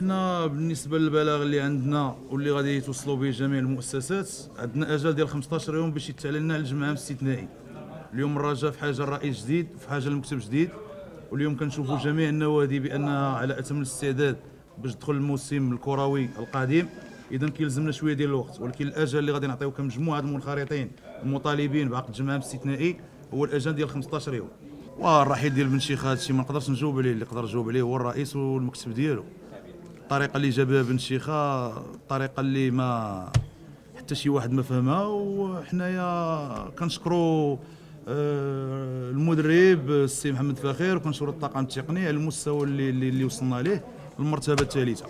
حنا بالنسبة للبلاغ اللي عندنا واللي غادي يتوصلوا به جميع المؤسسات عندنا أجل ديال 15 يوم باش يتعلن لنا الجمعة الاستثنائي. اليوم الرجاء في حاجة لرئيس جديد في حاجة لمكتب جديد واليوم كنشوفوا جميع النوادي بانها على أتم الاستعداد باش تدخل الموسم الكروي القادم. اذا كيلزمنا شوية ديال الوقت ولكن الأجل اللي غادي نعطيو كمجموعة المنخرطين المطالبين بعقد جمعه استثنائي هو الأجل ديال 15 يوم. والرحيل ديال بن شيخ هذا الشيء ما نقدرش نجاوب عليه اللي يقدر يجاوب عليه هو الرئيس والمكتب ديالو. الطريقة اللي جابها بن شيخة الطريقة اللي ما حتى شي واحد ما فهمها وحنايا كنشكروا آه، المدرب السي محمد فخير وكنشكروا الطاقم التقني على المستوى اللي اللي, وصلنا ليه المرتبة الثالثه